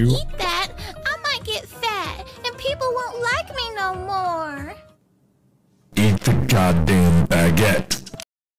you. eat that, I might get fat, and people won't like me no more. Eat the goddamn baguette.